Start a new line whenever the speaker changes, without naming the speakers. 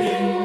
in